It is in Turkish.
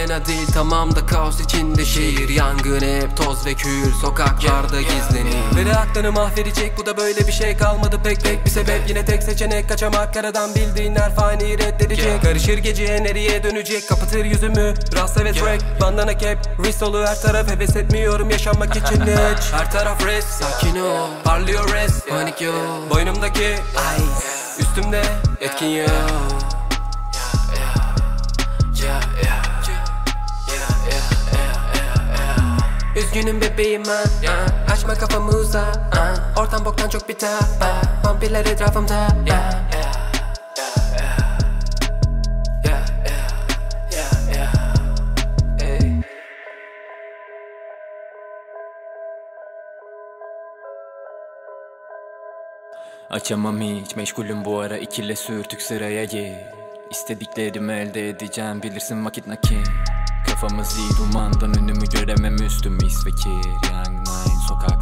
arena değil tamam da kaos içinde şehir. Yangın hep toz ve kül sokaklarda gizlenir. Beni aklını mahvedecek bu da böyle bir şey kalmadı. Pek pek bir sebep Yine tek seçenek. Kaçamak karadan bildiğin her fani reddedecek. Karışır geceye nereye dönecek? Kapatır yüzümü Rasta ve track bandana cap Wrist her taraf heves etmiyorum yaşanmak için hiç Her taraf rest Sakin ol. Parlıyor rest panik yok. Boynumdaki ice Üstümde etkin yok Üzgünüm bebeğim ha ah. Açma kafamı uza ah. Ortam boktan çok biter ah. Vampirler etrafımda ah. yeah. Yeah, yeah, yeah, yeah. Açamam hiç meşgulüm bu ara ikile sürtük sıraya gir İstediklerimi elde edeceğim bilirsin vakit nakit Kafamız iyi dumandan önümü göremem üstüm isvekir Young sokak